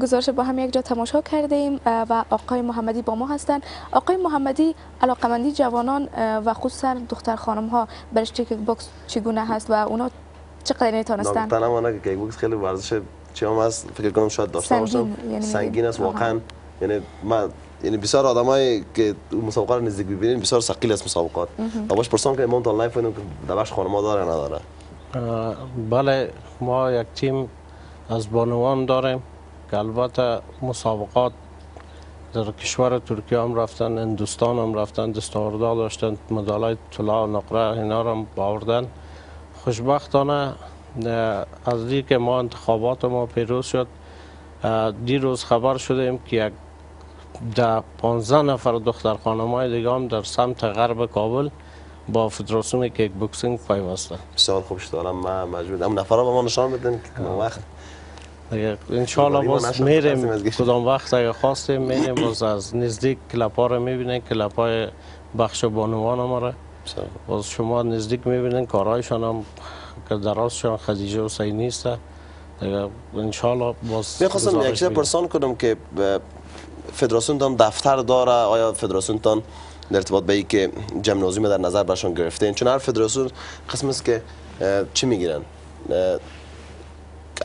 گزارش با هم یک جا تماشا کردیم و آقای محمدی با ما هستند آقای محمدی علاقمندی جوانان و خصوصا دختر خانم ها برای کیک بوکس چگونه هست و اونا چقدر می‌تونستن ناگفتن که کیک بوکس خیلی ورزش چی هم هست. فکر کنم شاید داشته باشم یعنی سنگین است واقعا. یعنی ما یعنی بسیار آدمایی که مسابقات رو نزدیک ببینین بسیار ثقیل است مسابقات. و باش پرسان که امام لایف اینو در بخش خانم داره نداره؟ بله ما یک تیم از بانوان داریم. که البته مسابقات در کشور ترکیه هم رفتن هندوستان هم رفتن دستاوردا داشتن مدالای طلا و نقره اینا رو باوردن. خوشبختانه از دی که ما انتخابات ما پیروز شد دیروز خبر شدیم که یک ده 15 نفر دختر خانم های دیگه هم در سمت غرب کابل با فدراسیون کیک بوکسینگ پیوسته. بسیار خوب شد. ما مجبور ام نفرا به ما نشان بدین. که وقت. ان شاء الله باز میریم کدام وقت اگه خواستیم میریم باز از نزدیک کلپ ها رو می‌بینیم کلپ های بخش بانوان ما را باز شما نزدیک می‌بینین کارهایشان هم که درازشان خدیجه حسینی است. ان شاء الله باز می‌خواستم یک پرسان کنم که فدراسیون تان دفتر داره آیا فدراسیون تان در ارتباط به که جمنازیوم در نظر برشان گرفته چون هر فدراسیون قسم است که چی می‌گیرن؟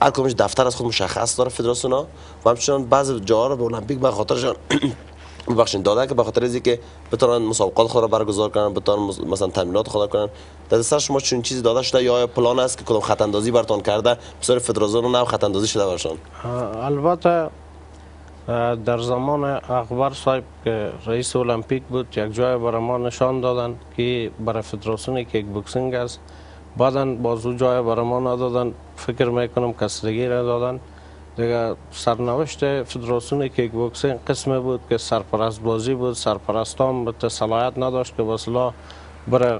هر کدومش دفتر از خود مشخص داره فدراسیون ها. و همچنان بعضی جاها رو به المپیک به خاطرشان ببخشید داده که به خاطر از که بتونن مسابقات خود را برگزار کنن بتونن مثلا تمرینات خود کنن. در سر شما چون چیزی داده شده یا پلان است که کدام خط اندازی برتون کرده؟ بسیار فدراسیون نو خط اندازی شده برشان البته در زمان اخبار صاحب که رئیس المپیک بود یک جای برای ما نشان دادن که برای فدراسیون کیک بوکسینگ است. بعدا باز او جای برای ما ندادن. فکر می‌کنم کسرگی را دادن. دیگه سرنوشت فدراسیون کیک بوکسینگ قسم بود که سرپرست بازی بود سرپرستان به صلاحیت نداشت که وصلا برای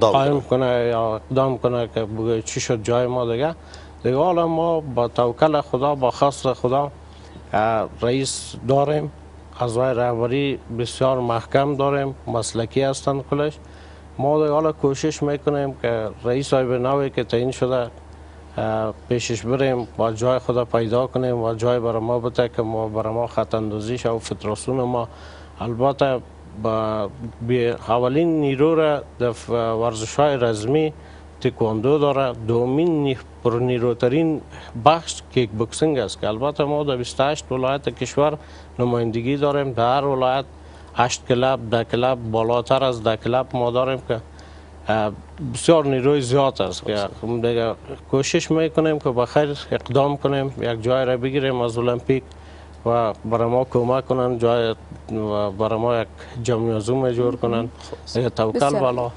قایم کنه. یا اقدام کنه که بگه چی شد جای ما دیگه. دیگه حالا ما با توکل خدا با خواست خدا رئیس داریم. از وای رهبری بسیار محکم داریم. مسلکی هستند کلش. ما دیگه حالا کوشش می‌کنیم که رئیس های به نوی که تعیین شده پیشش بریم و جای خدا پیدا کنیم و جای برای ما بده که ما برای ما خط اندازی و فدراسیون ما. البته با اولین نیرو را در ورزش های رزمی تکواندو داره. دومین پرنیروترین بخش کیک بوکسینگ است که البته ما در 28 ولایت کشور نمایندگی داریم. در هر ولایت 8 کلب ده کلب بالاتر از ده کلب ما داریم که بسیار نیروی زیاد است. که کوشش می‌کنیم که بخیر اقدام کنیم یک جای را بگیریم از المپیک و برای ما کمک کنن جای و برای ما یک جمعیزوم جور کنن. دیگه توکل والا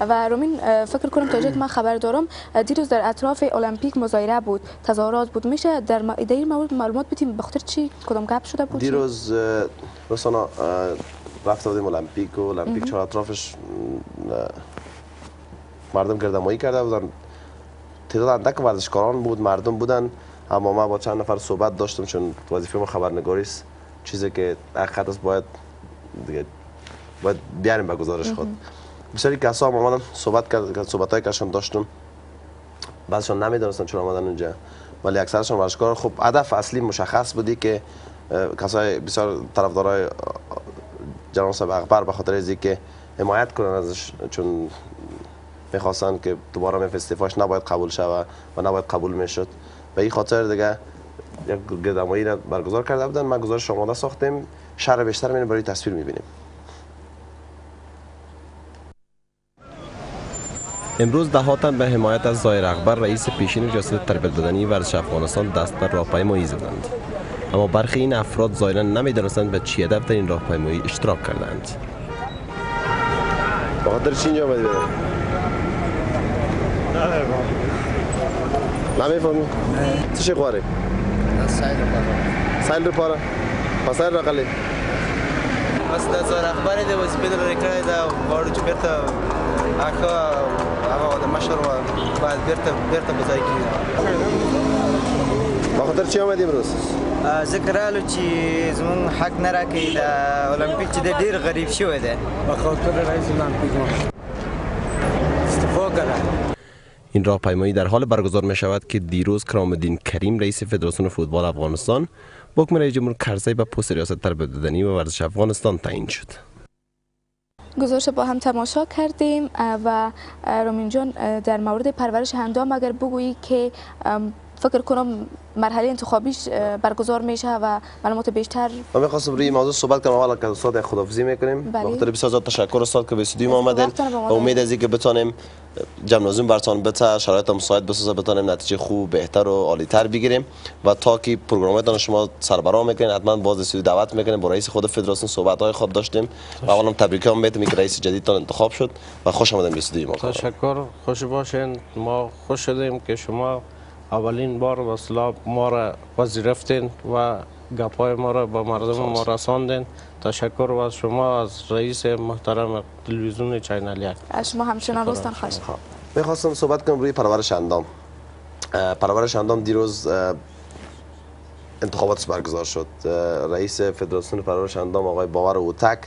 و رومین فکر کنم تا که من خبر دارم دیروز در اطراف المپیک مظاهره بود تظاهرات بود. میشه در این مورد معلومات بدیم بخاطر چی؟ کدام گپ شده بود؟ دیروز رسانا رفت بودیم المپیک و المپیک چهار اطرافش مردم گردمایی کرده بودن. تعداد اندک ورزشکاران بود مردم بودن اما ما با چند نفر صحبت داشتم چون وظیفه ما خبرنگاری است. چیزی که حقیقت است باید دیگه باید بیاریم به گزارش خود. بسیاری کسا هم آمدن صحبت کرد صحبت های کشان داشتم. بعضشان نمی‌دونستن چون آمدن اونجا ولی اکثرشان ورزشکار خب هدف اصلی مشخص بودی که کسای بسیار طرفدارای جناب صاحب اخبار به خاطر که حمایت کنن ازش چون می‌خواستن که دوباره می استعفاش نباید قبول شود و نباید قبول می‌شد. به این خاطر دیگه یک گردمایی را برگزار کرده بودن. ما گزارش آماده ساختیم. شهر بیشتر می برای تصویر می‌بینیم. امروز دهاتن به حمایت از زایر اکبر رئیس پیشین ریاست تربیت بدنی ورزش افغانستان دست بر راهپیمایی زدند. اما برخی این افراد ظاهرا نمی‌دانستند به چی هدف در این راهپیمایی اشتراک کردند. با خاطر چی اینجا آمدی؟ نمیفهمی؟ چه چی خواره؟ سایل پارا سایل رو پارا؟ پس سایل را قلی؟ بس د زار اخبار دی وظیفه در کړی دا غواړو چې بیرته هغه هغه د مشر و باید بیرته بیرته په ځای کې په خاطر چی آمدی امروز ذکر رالو چې زمون حق نه راکړي د المپیک چې د ډیر غریب شوی دی به خاطر رئیس المپیک استفا این راهپیمایی در حال برگزار می شود که دیروز کرام الدین کریم رئیس فدراسیون فوتبال افغانستان با حکم رئیس جمهور کرزی به پست ریاست تربیت و ورزش افغانستان تعیین شد. گزارش با هم تماشا کردیم و رومین جان در مورد پرورش اندام اگر بگویی که فکر کنم مرحله انتخابیش برگزار میشه و معلومات بیشتر ما می‌خواستم روی موضوع صحبت کنم. اول که استاد خدافظی می‌کنیم. بله. بخاطر بسیار زیاد تشکر استاد که به استودیو ما آمدین امید از اینکه بتونیم جمنازیم برتان بته شرایط مساعد بسازه بتونیم نتیجه خوب بهتر و عالی تر بگیریم. و تا که پروگرامتان شما سربراه می‌کنین حتما باز استودیو دعوت می‌کنیم. با رئیس خود فدراسیون صحبت های خود داشتیم. و اولم تبریک هم می‌تونیم که رئیس جدیدتان انتخاب شد. و خوش آمدین به استودیو ما. تشکر. خوش باشین. ما خوش شدیم که شما اولین بار وصلا ما را پذیرفتین و گپای ما را به مردم ما رساندین تشکر از شما از رئیس محترم تلویزیون چینل یک از شما همچنان روزتان خوش می‌خواستم صحبت کنم روی پرورش اندام. پرورش اندام دیروز اه، انتخابات برگزار شد. رئیس فدراسیون پرورش اندام آقای باور اوتک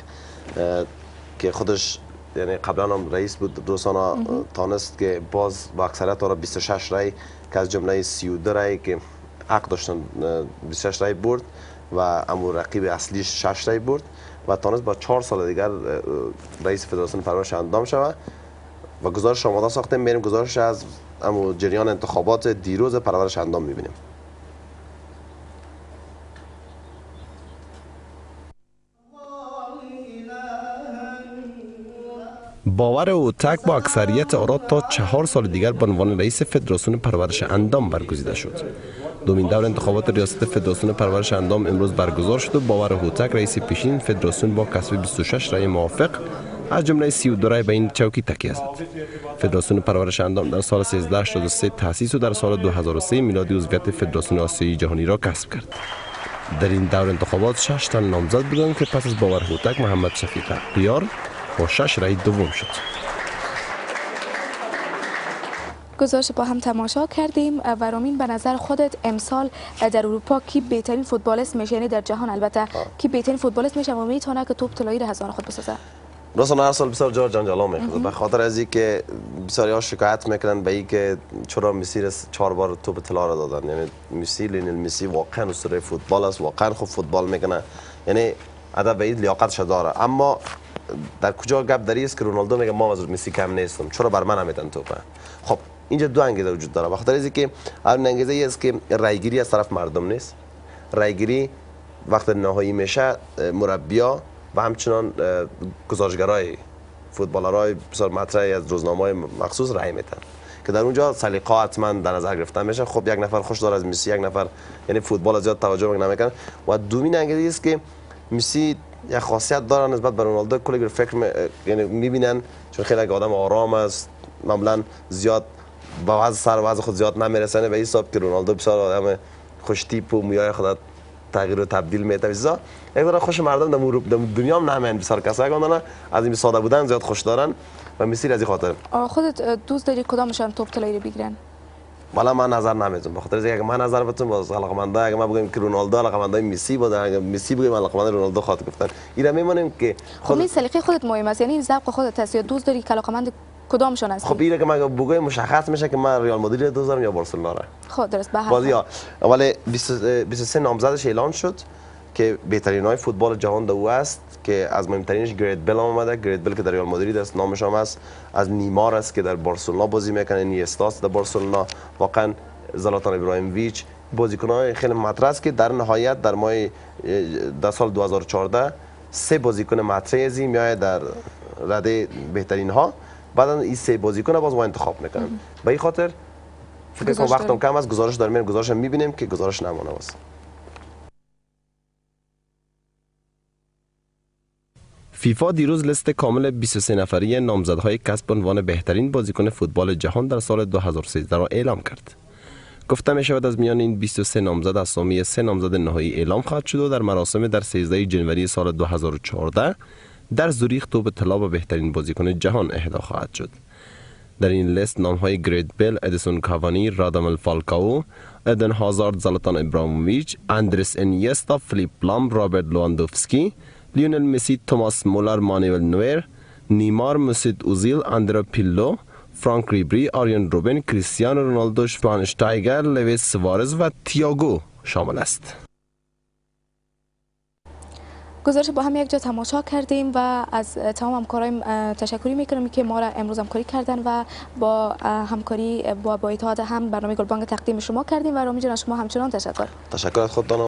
که خودش یعنی قبلا هم رئیس بود. روزانه تانست که باز با اکثریت آرا 26 رای که از جمله 32 رای که حق داشتن اه، 26 رای برد و امو رقیب اصلیش 6 رای برد و تانست با 4 سال دیگر رئیس فدراسیون پرورش اندام شود و گزارش آماده ساختیم میریم گزارش از امو جریان انتخابات دیروز پرورش اندام می‌بینیم. باور اوتک با اکثریت آرا تا چهار سال دیگر به عنوان رئیس فدراسیون پرورش اندام برگزیده شد. دومین دور انتخابات ریاست فدراسیون پرورش اندام امروز برگزار شد و باور هوتک رئیس پیشین فدراسیون با کسب 26 رای موافق از جمله 32 رای به این چوکی تکیه زد. فدراسیون پرورش اندام در سال 1383 تأسیس و در سال 2003 میلادی عضویت فدراسیون آسیایی جهانی را کسب کرد. در این دور انتخابات شش تن نامزد بودند که پس از باور هوتک محمد شفیق اختیار با شش رای دوم شد. گزارش با هم تماشا کردیم. و رامین به نظر خودت امسال در اروپا کی بهترین فوتبالیست میشه یعنی در جهان؟ البته کی بهترین فوتبالیست میشه و می‌تونه که توپ طلایی را هزار خود بسازه؟ راستان هر سال بسیار جار جنجالا می‌کنه به خاطر از اینکه بسیاری ها شکایت می‌کنن به اینکه چرا مسی را چهار بار توپ طلا را دادن. یعنی مسی لینل مسی واقعا اسطوره فوتبال است واقعا خوب فوتبال می‌کنه. یعنی ادب به این لیاقتش داره اما در کجا گپ داری؟ است که رونالدو میگه ما از مسی کم نیستم. چرا بر من نمیدن توپ خب اینجا دو انگیزه وجود داره. بخاطر اینکه اول انگیزه ای است که رایگیری از طرف مردم نیست. رایگیری وقت نهایی میشه مربیا و همچنان گزارشگرای فوتبالرای بسیار مطرحی از روزنامه مخصوص رای میتن که در اونجا سلیقه حتما در نظر گرفته میشه. خب یک نفر خوش داره از مسی یک نفر یعنی فوتبال زیاد توجه نمی‌کنه و دومین انگیزه است که مسی یک خاصیت داره نسبت به رونالدو. کلی فکر می... یعنی می‌بینن چون خیلی آدم آرام است معمولا زیاد با وضع سر وضع خود زیاد نمیرسنه. به حساب که رونالدو بسیار آدم خوش تیپ و میای خودت تغییر و تبدیل میته ویزا یک داره خوش مردم در اروپا در دنیا هم نمین بسیار کسایی گاندن از این ساده بودن زیاد خوش دارن و مثل از این خاطر. خودت دوست داری کدامشان توپ طلایی بگیرن؟ والا من نظر نمیدم بخاطر اینکه اگه من نظر بدم باز علاقمنده اگه ما بگیم که رونالدو علاقمنده مسی بود اگه مسی بگیم علاقمنده رونالدو خاطر گفتن اینا میمونیم که خب این سلیقه خودت مهم است یعنی ذوق خودت هست یا دوست داری که علاقمند کدامشون هستی خب اینه که من بگم مشخص میشه که من ریال مادرید دوست دارم یا بارسلونا را خب درست به هر ولی 23 نامزدش اعلان شد که بهترین های فوتبال جهان دو است که از مهمترینش گرید بل آمده گرید بل که در ریال مادرید است نامش هم است از نیمار است که در بارسلونا بازی می‌کنه. نیستاس در بارسلونا. واقعا زلاتان ابراهیموویچ بازیکن‌های خیلی مطرح است که در نهایت در ماه در سال 2014 سه بازیکن مطرح از میاد در رده بهترین ها بعدا این سه بازیکن باز ما انتخاب می‌کنم. به این خاطر فکر کنم وقتم کم است. گزارش داریم. گزارش می‌بینیم که گزارش نمونه است. فیفا دیروز لیست کامل 23 نفری نامزدهای کسب عنوان بهترین بازیکن فوتبال جهان در سال 2013 را اعلام کرد. گفته می شود از میان این 23 نامزد اسامی سه نامزد نهایی اعلام خواهد شد و در مراسم در 13 جنوری سال 2014 در زوریخ توپ طلا به بهترین بازیکن جهان اهدا خواهد شد. در این لیست نام های گرت بیل، ادیسون کاوانی، رادامل فالکاو، ادن هازارد، زلاتان ابراهیموویچ، اندرس انیستا، فلیپ لام، رابرت لواندوفسکی، لیونل مسی، توماس مولر، مانوئل نویر، نیمار، مسوت اوزیل، آندرا پیرلو، فرانک ریبری، آریان روبن، کریستیانو رونالدو، شوانشتایگر، لویس سوارز و تییاگو شامل است. گزارش با هم یک جا تماشا کردیم و از تمام همکارایم تشکری می‌کنم که ما را امروز همکاری کردن و با همکاری با با اتحاد هم برنامه گلبانگ تقدیم شما کردیم و رامین جان شما همچنان تشکر تشکر از خودتان